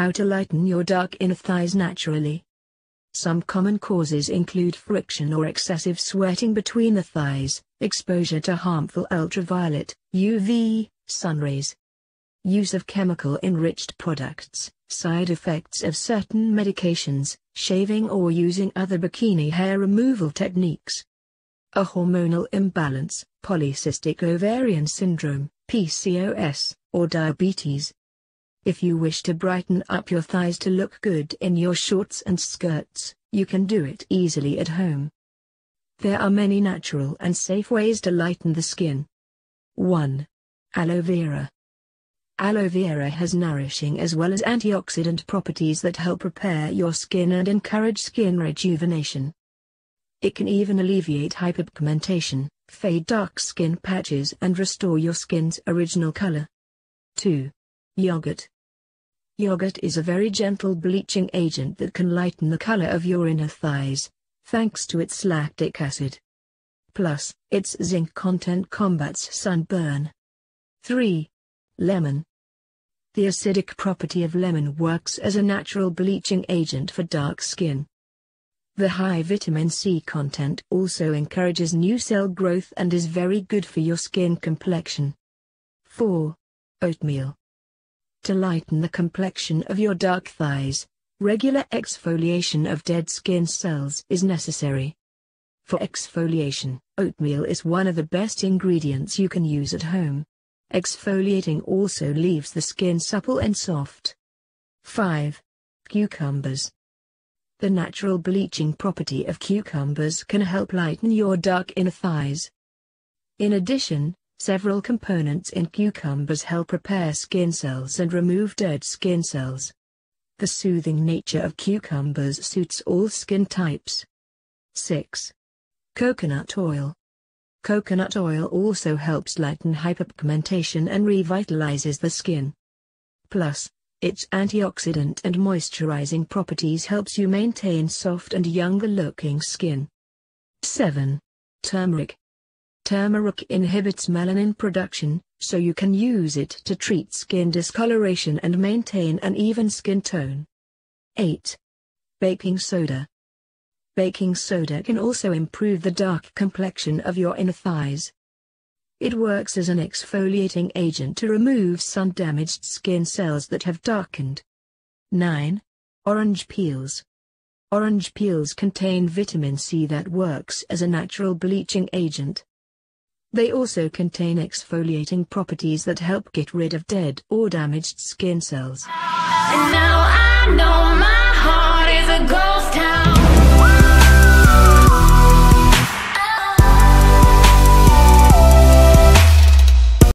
How to lighten your dark inner thighs naturally. Some common causes include friction or excessive sweating between the thighs, exposure to harmful ultraviolet, UV, sunrays, use of chemical-enriched products, side effects of certain medications, shaving or using other bikini hair removal techniques. A hormonal imbalance, polycystic ovarian syndrome, PCOS, or diabetes. If you wish to brighten up your thighs to look good in your shorts and skirts, you can do it easily at home. There are many natural and safe ways to lighten the skin. 1. Aloe vera. Aloe vera has nourishing as well as antioxidant properties that help repair your skin and encourage skin rejuvenation. It can even alleviate hyperpigmentation, fade dark skin patches and restore your skin's original color. 2. Yogurt. Yogurt is a very gentle bleaching agent that can lighten the color of your inner thighs, thanks to its lactic acid. Plus, its zinc content combats sunburn. 3. Lemon. The acidic property of lemon works as a natural bleaching agent for dark skin. The high vitamin C content also encourages new cell growth and is very good for your skin complexion. 4. Oatmeal. To lighten the complexion of your dark thighs, regular exfoliation of dead skin cells is necessary. For exfoliation, oatmeal is one of the best ingredients you can use at home. Exfoliating also leaves the skin supple and soft. 5. Cucumbers. The natural bleaching property of cucumbers can help lighten your dark inner thighs. In addition, several components in cucumbers help repair skin cells and remove dead skin cells. The soothing nature of cucumbers suits all skin types. 6. Coconut oil. Coconut oil also helps lighten hyperpigmentation and revitalizes the skin. Plus, its antioxidant and moisturizing properties helps you maintain soft and younger-looking skin. 7. Turmeric. Turmeric inhibits melanin production, so you can use it to treat skin discoloration and maintain an even skin tone. 8. Baking soda. Baking soda can also improve the dark complexion of your inner thighs. It works as an exfoliating agent to remove sun-damaged skin cells that have darkened. 9. Orange peels. Orange peels contain vitamin C that works as a natural bleaching agent. They also contain exfoliating properties that help get rid of dead or damaged skin cells.